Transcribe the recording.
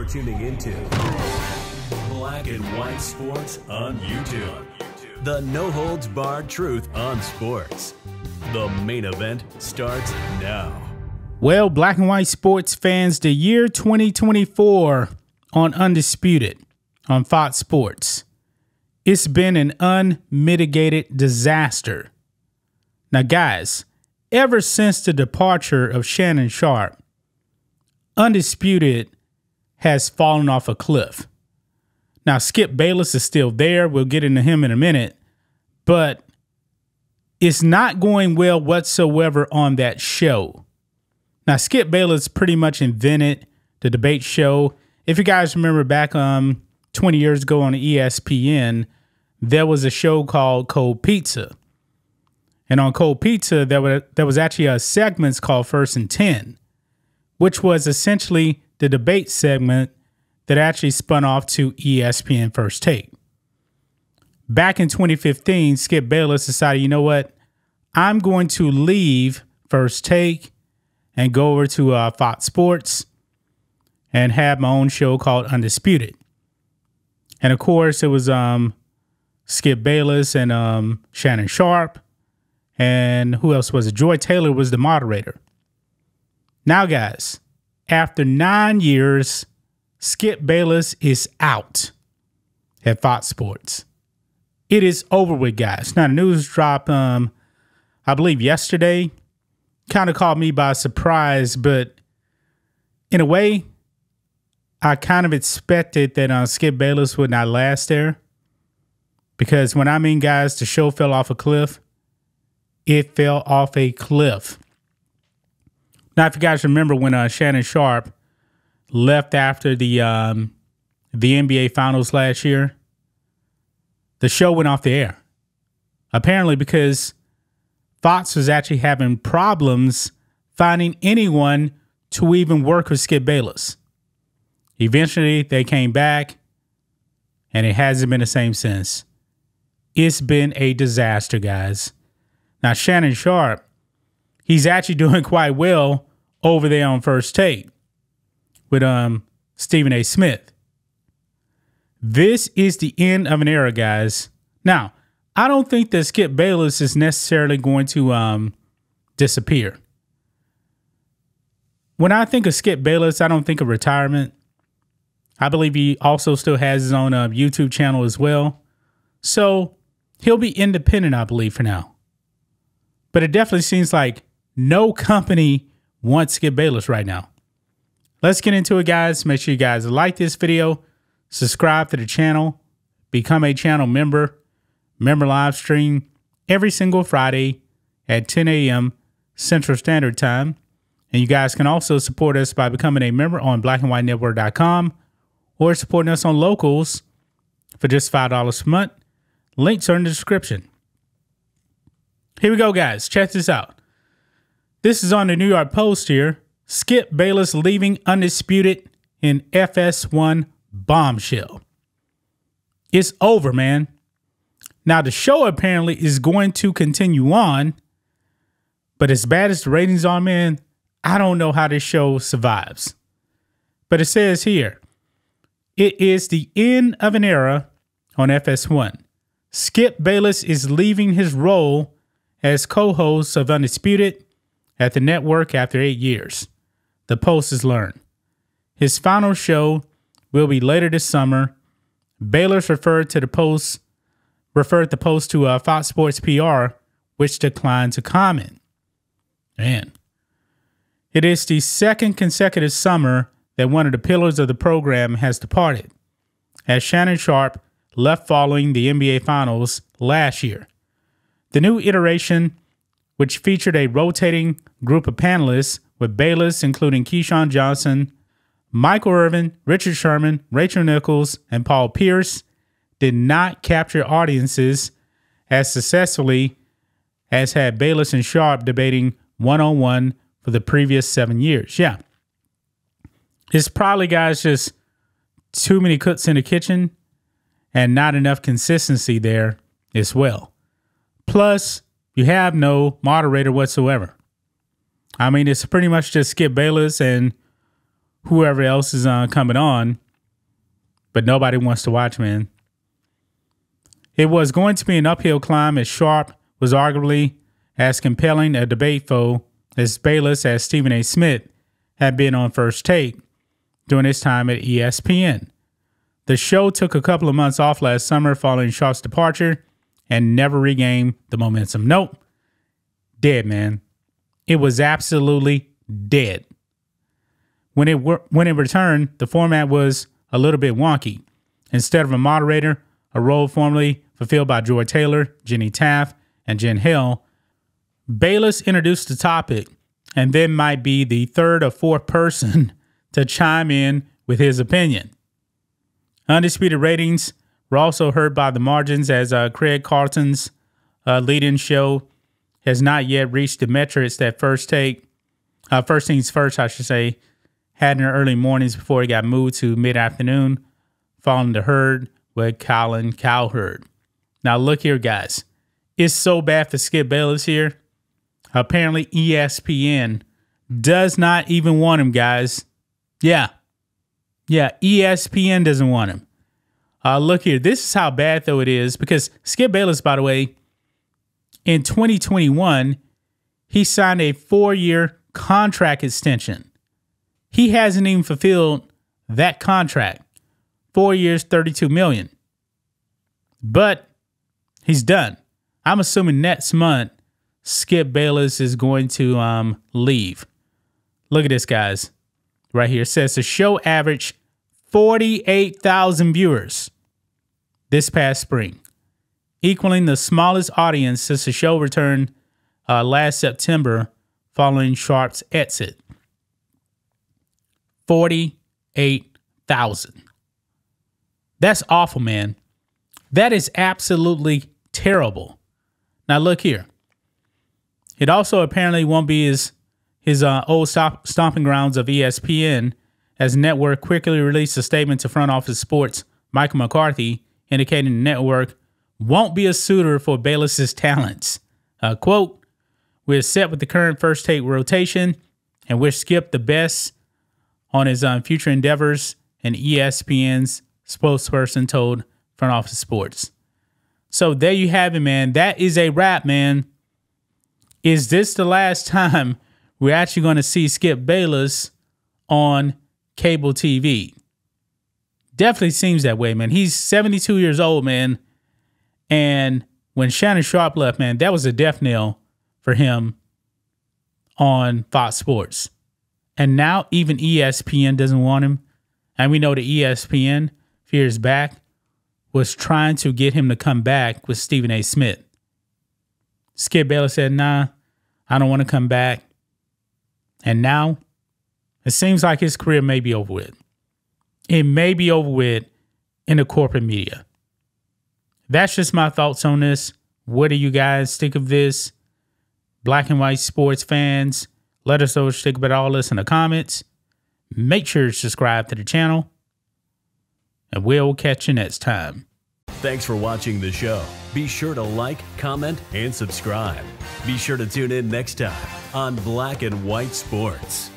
You're tuning into Black and White Sports on YouTube. The no holds barred truth on sports. The main event starts now. Well, Black and White Sports fans, the year 2024 on Undisputed on Fox Sports. It's been an unmitigated disaster. Now, guys, ever since the departure of Shannon Sharpe, Undisputed has fallen off a cliff. Now, Skip Bayless is still there. We'll get into him in a minute. But it's not going well whatsoever on that show. Now, Skip Bayless pretty much invented the debate show. If you guys remember back um 20 years ago on ESPN, there was a show called Cold Pizza. And on Cold Pizza, there, were, there was actually a segment called First and 10, which was essentially the debate segment that actually spun off to ESPN First Take. Back in 2015, Skip Bayless decided, you know what? I'm going to leave First Take and go over to uh, Fox Sports and have my own show called Undisputed. And of course, it was um, Skip Bayless and um, Shannon Sharpe. And who else was it? Joy Taylor was the moderator. Now, guys, after nine years, Skip Bayless is out at Fox Sports. It is over with, guys. Now, the news drop, um, I believe, yesterday. Kind of caught me by surprise, but in a way, I kind of expected that uh, Skip Bayless would not last there. Because when I mean, guys, the show fell off a cliff, it fell off a cliff. Now, if you guys remember when uh, Shannon Sharpe left after the um, the NBA Finals last year, the show went off the air. Apparently, because Fox was actually having problems finding anyone to even work with Skip Bayless. Eventually, they came back, and it hasn't been the same since. It's been a disaster, guys. Now, Shannon Sharpe, he's actually doing quite well over there on First Take with um Stephen A. Smith. This is the end of an era, guys. Now, I don't think that Skip Bayless is necessarily going to um, disappear. When I think of Skip Bayless, I don't think of retirement. I believe he also still has his own uh, YouTube channel as well. So he'll be independent, I believe, for now. But it definitely seems like no company wants Skip Bayless right now. Let's get into it, guys. Make sure you guys like this video, subscribe to the channel, become a channel member, member live stream every single Friday at 10 a.m. Central Standard Time. And you guys can also support us by becoming a member on blackandwhitenetwork.com or supporting us on locals for just $5 per month. Links are in the description. Here we go, guys. Check this out. This is on the New York Post here. Skip Bayless leaving undisputed in FS1 bombshell. It's over, man. Now, the show apparently is going to continue on, but as bad as the ratings are, man, I don't know how this show survives. But it says here it is the end of an era on FS1. Skip Bayless is leaving his role as co host of Undisputed at the network after eight years the Post has learned. His final show will be later this summer. Bayless referred to the Post referred the Post to uh, Fox Sports PR, which declined to comment. Man, it is the second consecutive summer that one of the pillars of the program has departed, as Shannon Sharpe left following the NBA Finals last year. The new iteration, which featured a rotating group of panelists, with Bayless, including Keyshawn Johnson, Michael Irvin, Richard Sherman, Rachel Nichols, and Paul Pierce, did not capture audiences as successfully as had Bayless and Sharpe debating one on one for the previous seven years. Yeah. It's probably, guys, just too many cooks in the kitchen and not enough consistency there as well. Plus, you have no moderator whatsoever. I mean, it's pretty much just Skip Bayless and whoever else is uh, coming on, but nobody wants to watch, man. It was going to be an uphill climb as Sharpe was arguably as compelling a debate foe as Bayless as Stephen A. Smith had been on First Take during his time at ESPN. The show took a couple of months off last summer following Sharpe's departure and never regained the momentum. Nope. Dead, man. It was absolutely dead. When it when it returned, the format was a little bit wonky. Instead of a moderator, a role formerly fulfilled by Joy Taylor, Jenny Taft, and Jen Hill, Bayless introduced the topic and then might be the third or fourth person to chime in with his opinion. Undisputed ratings were also hurt by the margins as uh, Craig Carton's uh, show has not yet reached the metrics that first take, uh, first things first, I should say, had in the early mornings before it got moved to mid-afternoon, following the herd with Colin Cowherd. Now look here, guys. It's so bad for Skip Bayless here. Apparently, ESPN does not even want him, guys. Yeah. Yeah, ESPN doesn't want him. Uh, look here. This is how bad, though, it is because Skip Bayless, by the way, in 2021, he signed a four year contract extension. He hasn't even fulfilled that contract. Four years, 32 million. But he's done. I'm assuming next month Skip Bayless is going to um, leave. Look at this, guys. Right here it says the show averaged 48,000 viewers this past spring, equaling the smallest audience since the show returned uh, last September following Sharpe's exit. 48,000. That's awful, man. That is absolutely terrible. Now, look here. It also apparently won't be his his uh, old stop, stomping grounds of ESPN, as network quickly released a statement to front office sports Michael McCarthy, indicating the network won't be a suitor for Bayless's talents. Uh, quote, we're set with the current first take rotation and wish Skip the best on his um, future endeavors, and ESPN's spokesperson told Front Office Sports. So there you have it, man. That is a wrap, man is this the last time we're actually going to see Skip Bayless on cable TV? Definitely seems that way, man. He's 72 years old, man. And when Shannon Sharpe left, man, that was a death knell for him on Fox Sports. And now even ESPN doesn't want him. And we know the ESPN, fears back, was trying to get him to come back with Stephen A. Smith. Skip Bayless said, nah, I don't want to come back. And now it seems like his career may be over with. It may be over with in the corporate media. That's just my thoughts on this. What do you guys think of this? Black and white sports fans, let us know what you think about all this in the comments. Make sure to subscribe to the channel, and we'll catch you next time. Thanks for watching the show. Be sure to like, comment, and subscribe. Be sure to tune in next time on Black and White Sports.